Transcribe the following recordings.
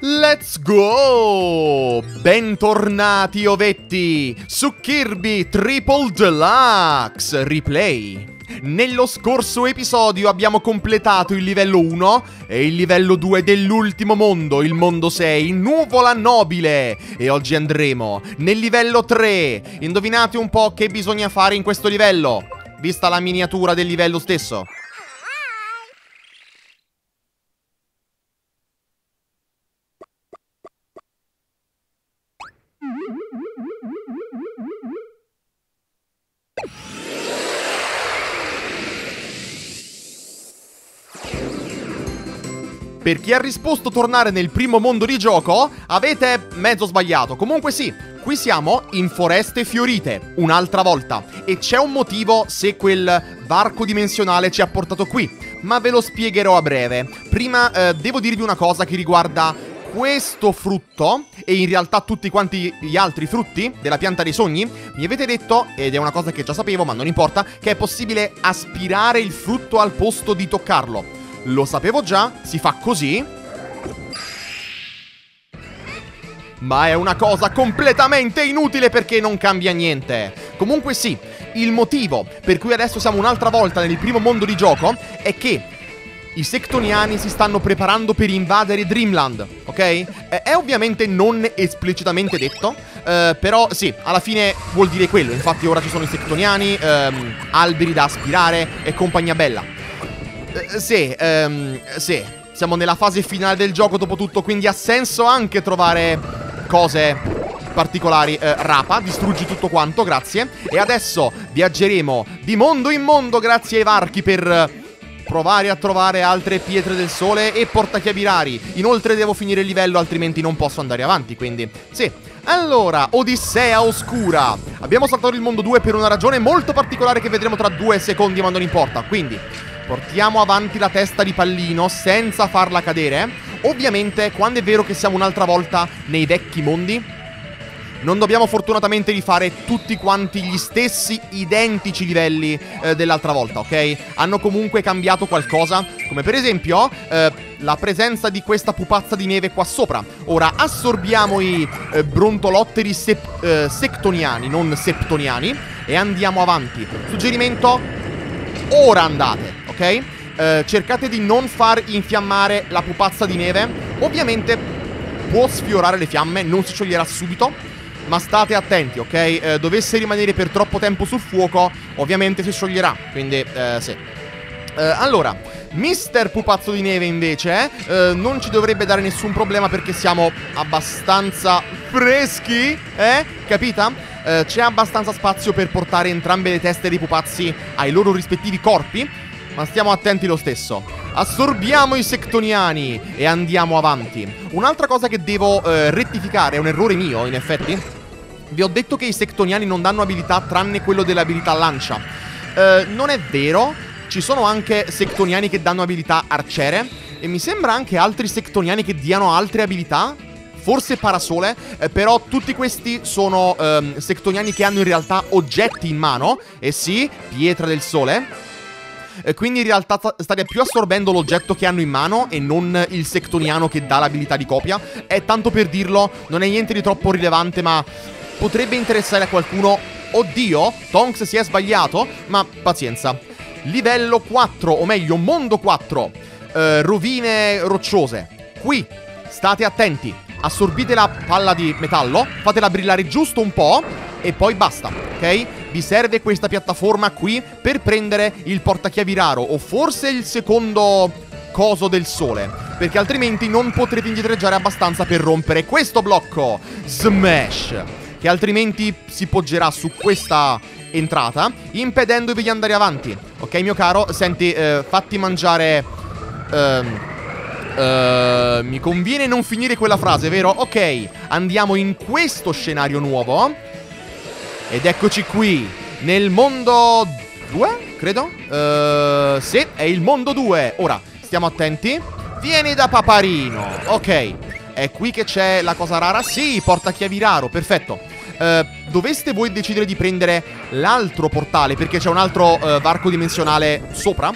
Let's go! Bentornati ovetti su Kirby Triple Deluxe Replay. Nello scorso episodio abbiamo completato il livello 1 e il livello 2 dell'ultimo mondo, il mondo 6, Nuvola Nobile. E oggi andremo nel livello 3. Indovinate un po' che bisogna fare in questo livello, vista la miniatura del livello stesso. Per chi ha risposto tornare nel primo mondo di gioco, avete mezzo sbagliato. Comunque sì, qui siamo in foreste fiorite, un'altra volta. E c'è un motivo se quel varco dimensionale ci ha portato qui. Ma ve lo spiegherò a breve. Prima eh, devo dirvi una cosa che riguarda questo frutto e in realtà tutti quanti gli altri frutti della pianta dei sogni, mi avete detto, ed è una cosa che già sapevo ma non importa, che è possibile aspirare il frutto al posto di toccarlo. Lo sapevo già, si fa così. Ma è una cosa completamente inutile perché non cambia niente. Comunque sì, il motivo per cui adesso siamo un'altra volta nel primo mondo di gioco è che i sectoniani si stanno preparando per invadere Dreamland, ok? È ovviamente non esplicitamente detto, eh, però sì, alla fine vuol dire quello. Infatti ora ci sono i sectoniani, ehm, alberi da aspirare e compagnia bella. Eh, sì, ehm, sì. Siamo nella fase finale del gioco dopo tutto, quindi ha senso anche trovare cose particolari. Eh, rapa, distruggi tutto quanto, grazie. E adesso viaggeremo di mondo in mondo grazie ai varchi per provare a trovare altre pietre del sole e portachiavi rari. Inoltre devo finire il livello, altrimenti non posso andare avanti, quindi sì. Allora, Odissea Oscura. Abbiamo saltato il mondo 2 per una ragione molto particolare che vedremo tra due secondi, ma non importa. Quindi, Portiamo avanti la testa di pallino senza farla cadere. Ovviamente, quando è vero che siamo un'altra volta nei vecchi mondi, non dobbiamo fortunatamente rifare tutti quanti gli stessi identici livelli eh, dell'altra volta, ok? Hanno comunque cambiato qualcosa, come per esempio eh, la presenza di questa pupazza di neve qua sopra. Ora assorbiamo i eh, brontolotteri sep eh, sectoniani, non septoniani, e andiamo avanti. Suggerimento, ora andate ok? Eh, cercate di non far infiammare la pupazza di neve. Ovviamente può sfiorare le fiamme, non si scioglierà subito. Ma state attenti, ok? Eh, dovesse rimanere per troppo tempo sul fuoco, ovviamente si scioglierà. Quindi, eh, sì. Eh, allora, Mister Pupazzo di Neve invece eh, non ci dovrebbe dare nessun problema perché siamo abbastanza freschi, eh? Capita? Eh, c'è abbastanza spazio per portare entrambe le teste dei pupazzi ai loro rispettivi corpi ma stiamo attenti lo stesso. Assorbiamo i sectoniani e andiamo avanti. Un'altra cosa che devo eh, rettificare, è un errore mio in effetti. Vi ho detto che i sectoniani non danno abilità tranne quello dell'abilità lancia. Eh, non è vero, ci sono anche sectoniani che danno abilità arciere e mi sembra anche altri sectoniani che diano altre abilità forse parasole, eh, però tutti questi sono ehm, sectoniani che hanno in realtà oggetti in mano, e sì, pietra del sole, eh, quindi in realtà state più assorbendo l'oggetto che hanno in mano e non il sectoniano che dà l'abilità di copia. È tanto per dirlo, non è niente di troppo rilevante, ma potrebbe interessare a qualcuno. Oddio, Tonks si è sbagliato, ma pazienza. Livello 4, o meglio, mondo 4. Eh, rovine rocciose. Qui, state attenti. Assorbite la palla di metallo, fatela brillare giusto un po' e poi basta, ok? Vi serve questa piattaforma qui per prendere il portachiavi raro o forse il secondo coso del sole, perché altrimenti non potrete indietreggiare abbastanza per rompere questo blocco. Smash! Che altrimenti si poggerà su questa entrata, impedendovi di andare avanti. Ok, mio caro? Senti, eh, fatti mangiare... Ehm... Uh, mi conviene non finire quella frase, vero? Ok, andiamo in questo scenario nuovo. Ed eccoci qui, nel mondo 2, credo? Uh, sì, è il mondo 2. Ora, stiamo attenti. Vieni da Paparino. Ok, è qui che c'è la cosa rara? Sì, portachiavi raro, perfetto. Uh, doveste voi decidere di prendere l'altro portale, perché c'è un altro uh, varco dimensionale sopra,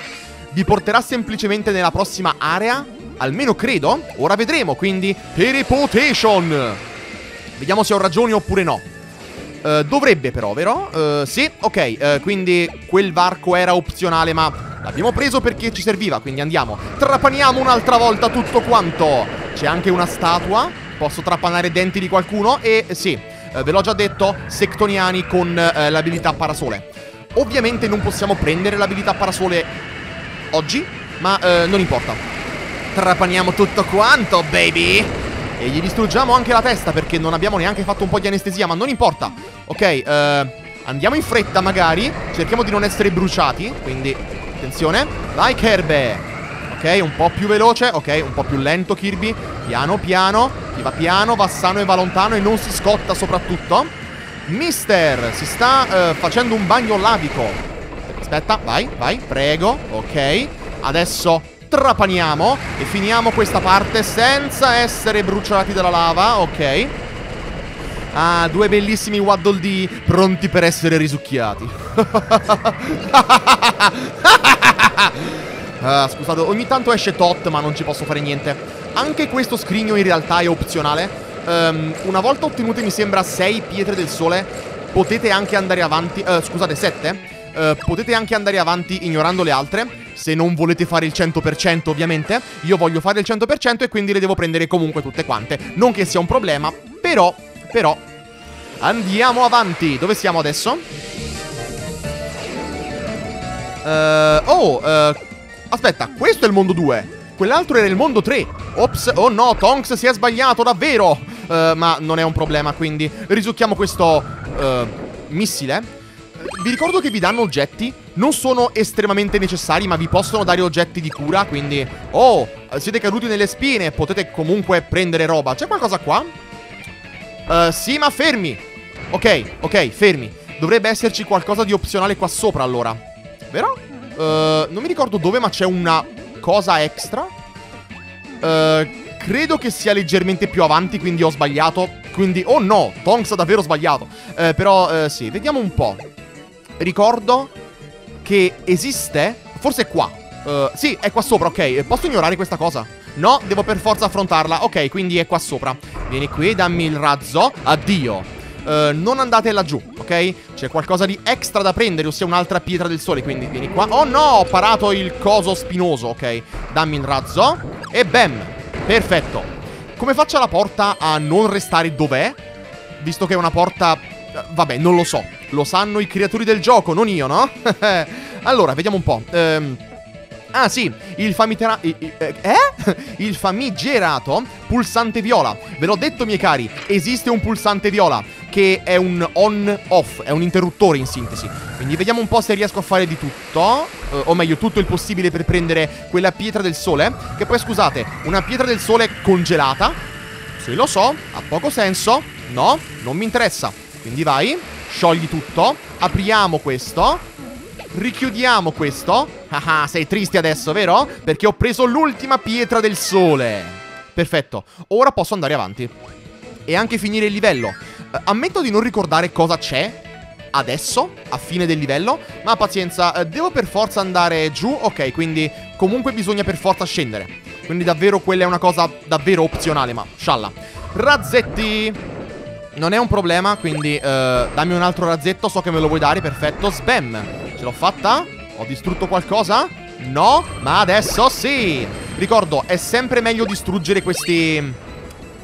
vi porterà semplicemente nella prossima area Almeno credo. Ora vedremo, quindi Teleportation. Vediamo se ho ragione oppure no. Uh, dovrebbe però, vero? Uh, sì, ok, uh, quindi quel varco era opzionale ma l'abbiamo preso perché ci serviva, quindi andiamo. Trapaniamo un'altra volta tutto quanto. C'è anche una statua, posso trapanare i denti di qualcuno e sì, ve l'ho già detto, sectoniani con l'abilità parasole. Ovviamente non possiamo prendere l'abilità parasole oggi, ma non importa. Trapaniamo tutto quanto, baby! E gli distruggiamo anche la testa perché non abbiamo neanche fatto un po' di anestesia, ma non importa. Ok, eh, andiamo in fretta magari. Cerchiamo di non essere bruciati, quindi attenzione. Vai Kirby. Ok, un po' più veloce, ok, un po' più lento Kirby. Piano piano, chi va piano, va sano e va lontano e non si scotta soprattutto. Mister, si sta eh, facendo un bagno lavico. Aspetta, vai, vai, prego. Ok, adesso trapaniamo e finiamo questa parte senza essere bruciati dalla lava, ok. Ah, due bellissimi Waddle Dee pronti per essere risucchiati. ah, scusate, ogni tanto esce tot, ma non ci posso fare niente. Anche questo scrigno in realtà è opzionale. Um, una volta ottenute, mi sembra, 6 pietre del sole, potete anche andare avanti... Uh, scusate, 7? Uh, potete anche andare avanti ignorando le altre se non volete fare il 100% ovviamente. Io voglio fare il 100% e quindi le devo prendere comunque tutte quante. Non che sia un problema, però, però... Andiamo avanti. Dove siamo adesso? Uh, oh, uh, aspetta, questo è il mondo 2. Quell'altro era il mondo 3. Ops, oh no, Tonks si è sbagliato, davvero. Uh, ma non è un problema, quindi risucchiamo questo missile. Vi ricordo che vi danno oggetti non sono estremamente necessari, ma vi possono dare oggetti di cura, quindi... Oh, siete caduti nelle spine, potete comunque prendere roba. C'è qualcosa qua? Uh, sì, ma fermi! Ok, ok, fermi. Dovrebbe esserci qualcosa di opzionale qua sopra, allora. Vero? Uh, non mi ricordo dove, ma c'è una cosa extra. Uh, credo che sia leggermente più avanti, quindi ho sbagliato. Quindi, oh no, Tonks ha davvero sbagliato. Però, sì, vediamo un po'. Ricordo che esiste, forse qua. Uh, sì, è qua sopra, ok. Posso ignorare questa cosa? No, devo per forza affrontarla. Ok, quindi è qua sopra. Vieni qui, dammi il razzo. Addio. Uh, non andate laggiù, ok? C'è qualcosa di extra da prendere, ossia un'altra pietra del sole, quindi vieni qua. Oh no, ho parato il coso spinoso, ok? Dammi il razzo. E bam. Perfetto. Come faccio la porta a non restare dov'è? Visto che è una porta Vabbè, non lo so. Lo sanno i creatori del gioco, non io, no? allora, vediamo un po'. Ehm... Ah sì, il famigerato... Eh? Il famigerato pulsante viola. Ve l'ho detto, miei cari, esiste un pulsante viola che è un on-off, è un interruttore in sintesi. Quindi vediamo un po' se riesco a fare di tutto, eh, o meglio, tutto il possibile per prendere quella pietra del sole. Che poi, scusate, una pietra del sole congelata. Sì, lo so, ha poco senso. No, non mi interessa. Quindi vai, sciogli tutto, apriamo questo, richiudiamo questo. Ah, sei triste adesso, vero? Perché ho preso l'ultima pietra del sole. Perfetto, ora posso andare avanti. E anche finire il livello. Eh, ammetto di non ricordare cosa c'è adesso, a fine del livello, ma pazienza, eh, devo per forza andare giù? Ok, quindi comunque bisogna per forza scendere. Quindi davvero quella è una cosa davvero opzionale, ma scialla. Razzetti! Non è un problema, quindi uh, dammi un altro razzetto, so che me lo vuoi dare, perfetto. Spam. Ce l'ho fatta? Ho distrutto qualcosa? No, ma adesso sì. Ricordo, è sempre meglio distruggere questi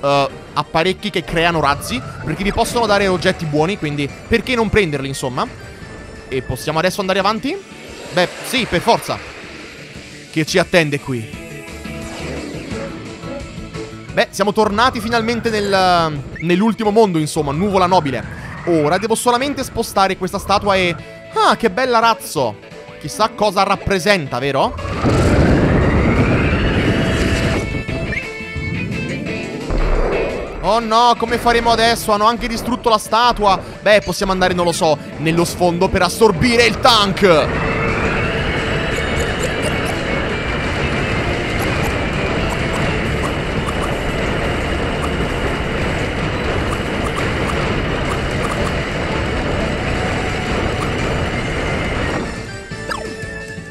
uh, apparecchi che creano razzi, perché vi possono dare oggetti buoni, quindi perché non prenderli, insomma? E possiamo adesso andare avanti? Beh, sì, per forza. Che ci attende qui? Beh, siamo tornati finalmente nel, nell'ultimo mondo, insomma, nuvola nobile. Ora devo solamente spostare questa statua e... Ah, che bella razzo! Chissà cosa rappresenta, vero? Oh no, come faremo adesso? Hanno anche distrutto la statua. Beh, possiamo andare, non lo so, nello sfondo per assorbire il tank.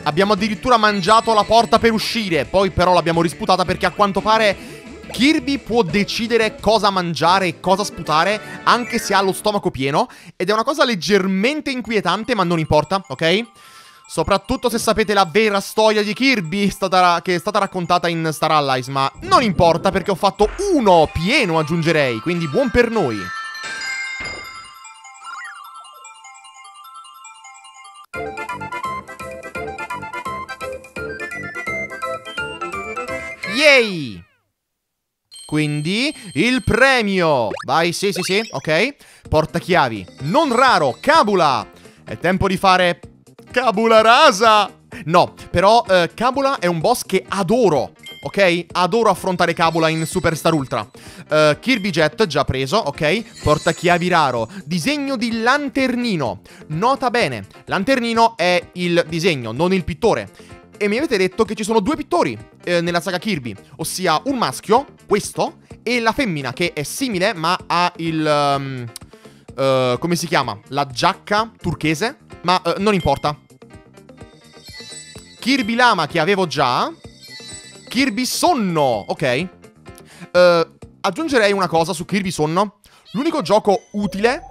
Abbiamo addirittura mangiato la porta per uscire. Poi però l'abbiamo risputata perché a quanto pare Kirby può decidere cosa mangiare e cosa sputare anche se ha lo stomaco pieno ed è una cosa leggermente inquietante ma non importa, ok? Soprattutto se sapete la vera storia di Kirby stata, che è stata raccontata in Star Allies, ma non importa perché ho fatto uno pieno aggiungerei, quindi buon per noi. Quindi il premio. Vai, sì, sì, sì, ok. Portachiavi. Non raro, Cabula. È tempo di fare Cabula rasa. No, però eh, Cabula è un boss che adoro. Ok? Adoro affrontare Cabula in Superstar Ultra. Uh, Kirby Jet, già preso, ok? Portachiavi raro. Disegno di lanternino. Nota bene, lanternino è il disegno, non il pittore. E mi avete detto che ci sono due pittori eh, nella saga Kirby, ossia un maschio, questo, e la femmina che è simile ma ha il... Um, uh, come si chiama? La giacca turchese, ma uh, non importa. Kirby Lama che avevo già. Kirby Sonno, ok. Uh, aggiungerei una cosa su Kirby Sonno. L'unico gioco utile,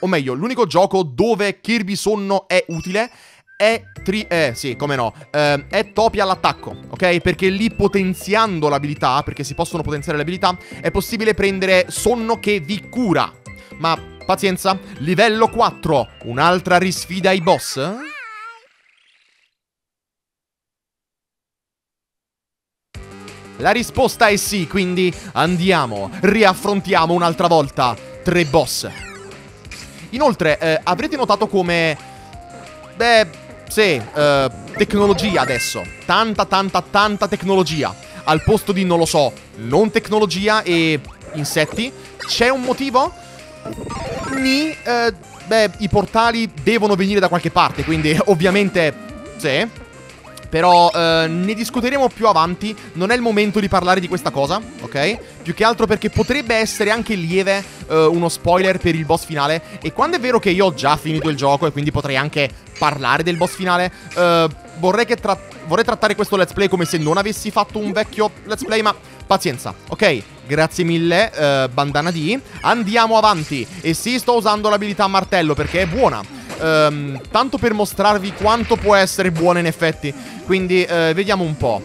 o meglio, l'unico gioco dove Kirby Sonno è utile è tri... Eh, sì, come no. Eh, è topi all'attacco, ok? Perché lì potenziando l'abilità, perché si possono potenziare le abilità, è possibile prendere sonno che vi cura. Ma pazienza, livello 4, un'altra risfida ai boss? La risposta è sì, quindi andiamo, riaffrontiamo un'altra volta tre boss. Inoltre, eh, avrete notato come... Beh, sì, uh, tecnologia adesso. Tanta, tanta, tanta tecnologia. Al posto di, non lo so, non tecnologia e insetti. C'è un motivo? Ni, uh, beh, i portali devono venire da qualche parte, quindi ovviamente, sì. Però eh, ne discuteremo più avanti. Non è il momento di parlare di questa cosa, ok? Più che altro perché potrebbe essere anche lieve eh, uno spoiler per il boss finale. E quando è vero che io ho già finito il gioco e quindi potrei anche parlare del boss finale, eh, vorrei, tra vorrei trattare questo let's play come se non avessi fatto un vecchio let's play, ma pazienza, ok? Grazie mille, uh, Bandana D. Andiamo avanti. E sì, sto usando l'abilità martello perché è buona. Um, tanto per mostrarvi quanto può essere buona in effetti. Quindi uh, vediamo un po'.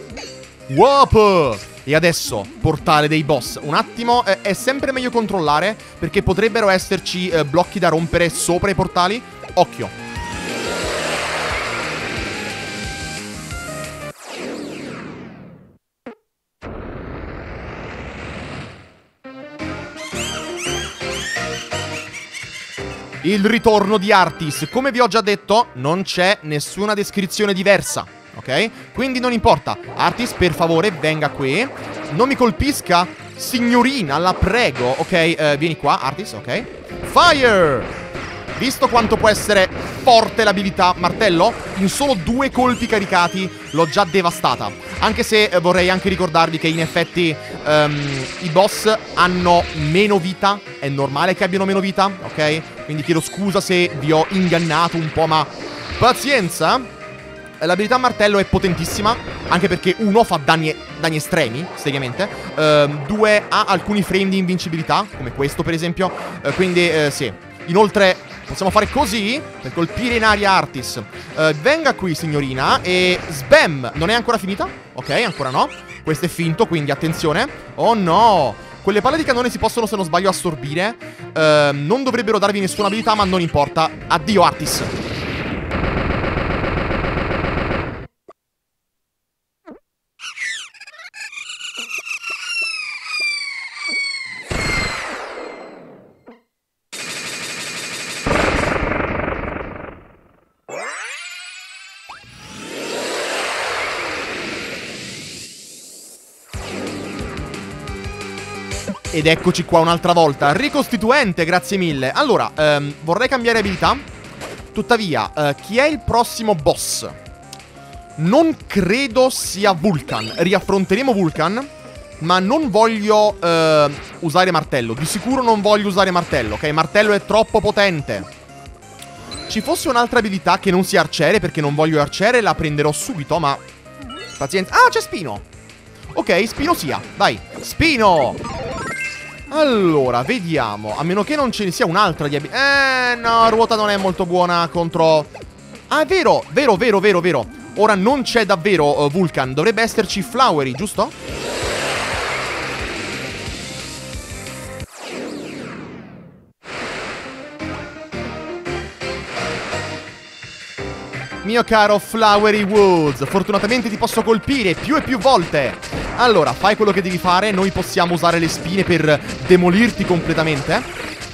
Wop! E adesso, portale dei boss. Un attimo, eh, è sempre meglio controllare perché potrebbero esserci eh, blocchi da rompere sopra i portali. Occhio. Il ritorno di Artis. Come vi ho già detto, non c'è nessuna descrizione diversa, ok? Quindi non importa. Artis, per favore, venga qui. Non mi colpisca, signorina, la prego. Ok, eh, vieni qua, Artis, ok. Fire! Visto quanto può essere forte l'abilità martello, in solo due colpi caricati l'ho già devastata. Anche se eh, vorrei anche ricordarvi che in effetti um, i boss hanno meno vita, è normale che abbiano meno vita, ok? Quindi chiedo scusa se vi ho ingannato un po', ma pazienza. L'abilità martello è potentissima, anche perché uno fa danni, danni estremi, seriamente. Uh, due ha alcuni frame di invincibilità, come questo per esempio. Uh, quindi, uh, sì. Inoltre, possiamo fare così, per colpire in aria Artis. Uh, venga qui, signorina, e sbam! Non è ancora finita? Ok, ancora no. Questo è finto, quindi attenzione. Oh no! Quelle palle di cannone si possono, se non sbaglio, assorbire. Uh, non dovrebbero darvi nessuna abilità, ma non importa. Addio, Artis. Ed eccoci qua un'altra volta. Ricostituente, grazie mille. Allora, ehm, vorrei cambiare abilità. Tuttavia, eh, chi è il prossimo boss? Non credo sia Vulcan. Riaffronteremo Vulcan. Ma non voglio eh, usare martello. Di sicuro non voglio usare martello, ok? Martello è troppo potente. ci fosse un'altra abilità che non sia arciere, perché non voglio arciere, la prenderò subito, ma... Pazienza. Ah, c'è Spino! Ok, Spino sia. Dai, Spino! Allora, vediamo. A meno che non ce ne sia un'altra di abilità. Eh, no, ruota non è molto buona contro... Ah, vero, vero, vero, vero, vero. Ora non c'è davvero uh, Vulcan. Dovrebbe esserci Flowery, giusto? Mio caro Flowery Woods, fortunatamente ti posso colpire più e più volte. Allora, fai quello che devi fare, noi possiamo usare le spine per demolirti completamente.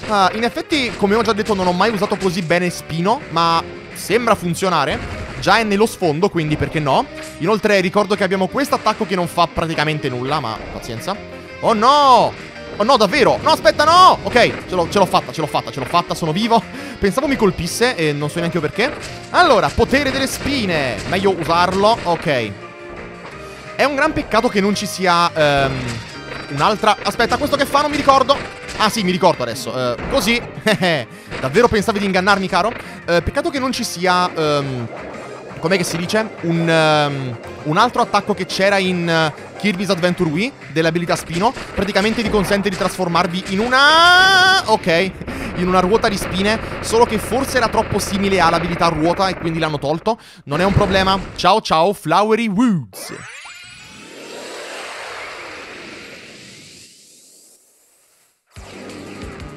Uh, in effetti, come ho già detto, non ho mai usato così bene Spino, ma sembra funzionare. Già è nello sfondo, quindi perché no? Inoltre ricordo che abbiamo questo attacco che non fa praticamente nulla, ma pazienza. Oh no! Oh no, davvero? No, aspetta, no! Ok, ce l'ho fatta, ce l'ho fatta, ce l'ho fatta, sono vivo. Pensavo mi colpisse e non so neanche io perché. Allora, potere delle spine. Meglio usarlo. Ok. È un gran peccato che non ci sia um, un'altra... Aspetta, questo che fa non mi ricordo. Ah sì, mi ricordo adesso. Uh, così. Davvero pensavi di ingannarmi, caro? Uh, peccato che non ci sia... Um, com'è che si dice? Un, um, un altro attacco che c'era in Kirby's Adventure Wii dell'abilità Spino. Praticamente vi consente di trasformarvi in una... Ok, in una ruota di spine. Solo che forse era troppo simile all'abilità ruota e quindi l'hanno tolto. Non è un problema. Ciao ciao, Flowery Woods.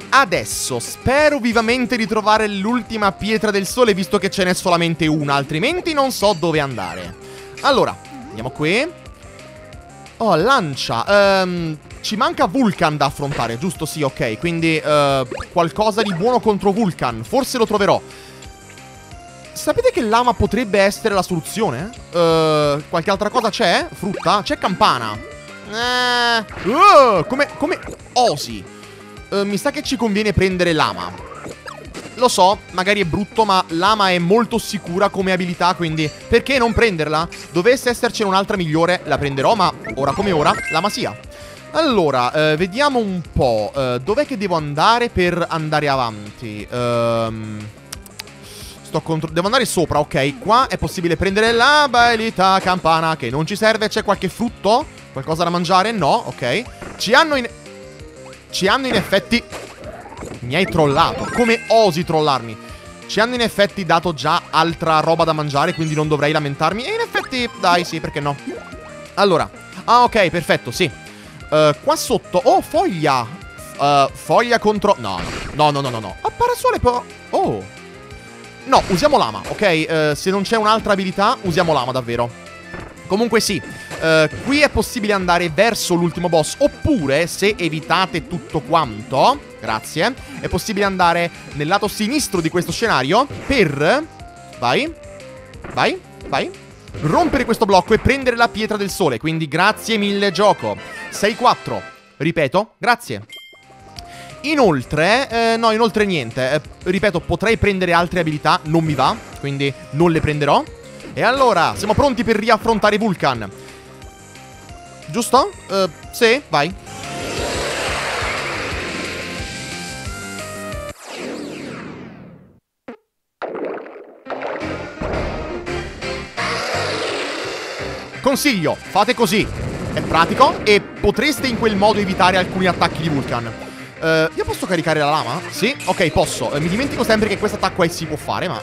Adesso spero vivamente di trovare l'ultima pietra del sole visto che ce n'è solamente una, altrimenti non so dove andare. Allora, andiamo qui. Oh, lancia. Um, ci manca Vulcan da affrontare, giusto? Sì, ok. Quindi uh, qualcosa di buono contro Vulcan. Forse lo troverò. Sapete che lama potrebbe essere la soluzione? Uh, qualche altra cosa c'è? Frutta? C'è campana. Eh, uh, come, come osi? mi sa che ci conviene prendere Lama. Lo so, magari è brutto, ma Lama è molto sicura come abilità, quindi perché non prenderla? Dovesse essercene un'altra migliore, la prenderò, ma ora come ora, Lama sia. Allora, eh, vediamo un po'. Eh, dov'è che devo andare per andare avanti? Ehm... Sto contro... Devo andare sopra, ok. Qua è possibile prendere la abilità campana, che non ci serve. C'è qualche frutto? Qualcosa da mangiare? No, ok. Ci hanno in... Ci hanno in effetti... Mi hai trollato. Come osi trollarmi? Ci hanno in effetti dato già altra roba da mangiare, quindi non dovrei lamentarmi. E in effetti, dai, sì, perché no? Allora. Ah, ok, perfetto, sì. Uh, qua sotto... Oh, foglia! Uh, foglia contro... No, no, no, no, no, no. Ah, parasole però... Oh. No, usiamo lama, ok? Uh, se non c'è un'altra abilità, usiamo lama, davvero. Comunque sì, qui è possibile andare verso l'ultimo boss, oppure, se evitate tutto quanto, grazie, è possibile andare nel lato sinistro di questo scenario per... Vai, vai, vai, rompere questo blocco e prendere la pietra del sole, quindi grazie mille gioco. 6-4, ripeto, grazie. Inoltre, eh, no, inoltre niente, eh, ripeto, potrei prendere altre abilità, non mi va, quindi non le prenderò. E allora, siamo pronti per riaffrontare Vulcan. Giusto? Uh, sì, vai. Consiglio, fate così. È pratico e potreste in quel modo evitare alcuni attacchi di Vulcan. Uh, io posso caricare la lama? Sì? Ok, posso. Uh, mi dimentico sempre che questo attacco si può fare, ma...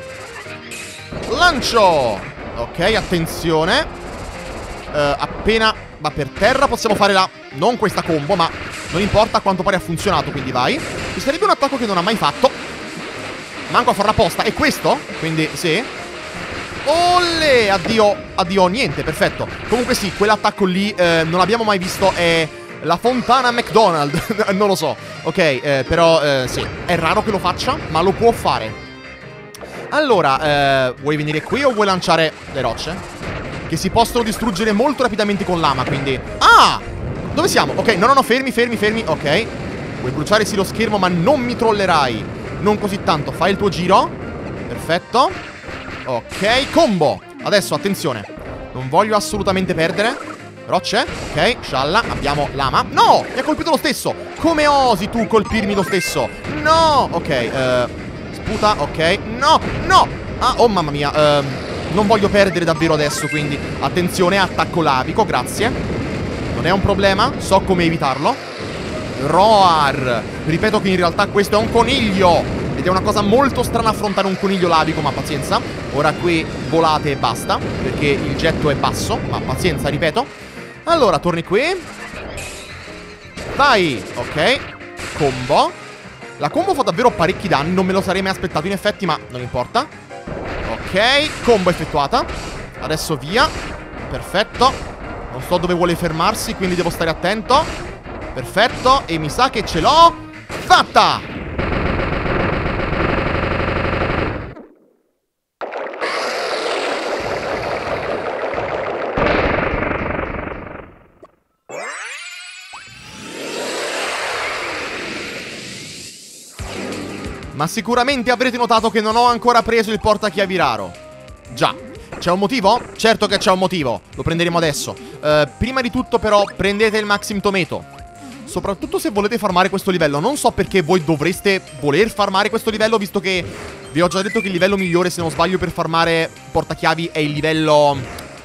Lancio! Ok, attenzione uh, Appena va per terra possiamo fare la... Non questa combo, ma non importa, a quanto pare ha funzionato, quindi vai Ci sarebbe un attacco che non ha mai fatto Manco a farla apposta E questo? Quindi, sì Olle! Addio, addio, niente, perfetto Comunque sì, quell'attacco lì eh, non l'abbiamo mai visto È la fontana McDonald Non lo so Ok, eh, però eh, sì È raro che lo faccia, ma lo può fare allora, eh, vuoi venire qui o vuoi lanciare le rocce? Che si possono distruggere molto rapidamente con lama, quindi... Ah! Dove siamo? Ok, no, no, no, fermi, fermi, fermi, ok Vuoi bruciare sì lo schermo, ma non mi trollerai Non così tanto, fai il tuo giro Perfetto Ok, combo Adesso, attenzione Non voglio assolutamente perdere Rocce, ok, scialla, abbiamo lama No, mi ha colpito lo stesso Come osi tu colpirmi lo stesso? No, ok, eh saputa, ok. No, no! Ah, oh mamma mia, ehm, non voglio perdere davvero adesso, quindi attenzione, attacco lavico, grazie. Non è un problema, so come evitarlo. Roar! Ripeto che in realtà questo è un coniglio! Ed è una cosa molto strana affrontare un coniglio lavico, ma pazienza. Ora qui volate e basta, perché il getto è basso, ma pazienza, ripeto. Allora, torni qui. Vai, ok. Combo. La combo fa davvero parecchi danni, non me lo sarei mai aspettato in effetti, ma non importa. Ok, combo effettuata. Adesso via. Perfetto. Non so dove vuole fermarsi, quindi devo stare attento. Perfetto, e mi sa che ce l'ho fatta! Ma sicuramente avrete notato che non ho ancora preso il portachiavi raro. Già. C'è un motivo? Certo che c'è un motivo. Lo prenderemo adesso. Uh, prima di tutto però prendete il Maxim Tomato. Soprattutto se volete farmare questo livello. Non so perché voi dovreste voler farmare questo livello, visto che vi ho già detto che il livello migliore, se non sbaglio, per farmare portachiavi è il livello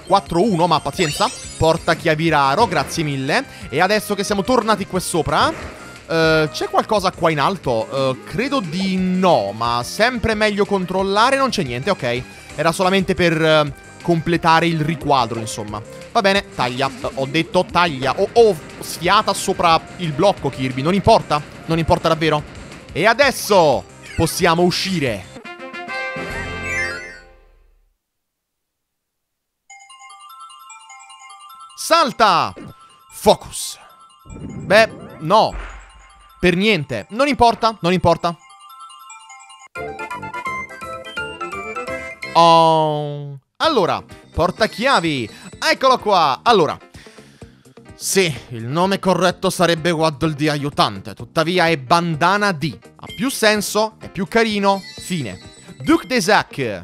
4-1, ma pazienza. Portachiavi raro, grazie mille. E adesso che siamo tornati qua sopra... Uh, c'è qualcosa qua in alto? Uh, credo di no, ma sempre meglio controllare. Non c'è niente, ok. Era solamente per uh, completare il riquadro, insomma. Va bene, taglia. ho detto taglia. Ho, ho sfiata sopra il blocco, Kirby. Non importa? Non importa davvero? E adesso possiamo uscire. Salta! Focus. Beh, no. Per niente. Non importa, non importa. Oh. Allora, portachiavi. Eccolo qua. Allora. Sì, il nome corretto sarebbe Waddle di aiutante, tuttavia è Bandana D. Ha più senso, è più carino, fine. Duke de Zac.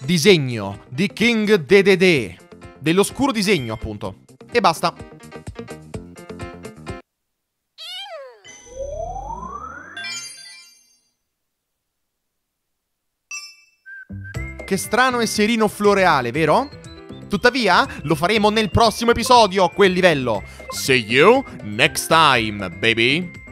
Disegno di King Dedede. Dell'oscuro disegno, appunto. E basta. Che strano e serino floreale, vero? Tuttavia, lo faremo nel prossimo episodio, quel livello. See you next time, baby!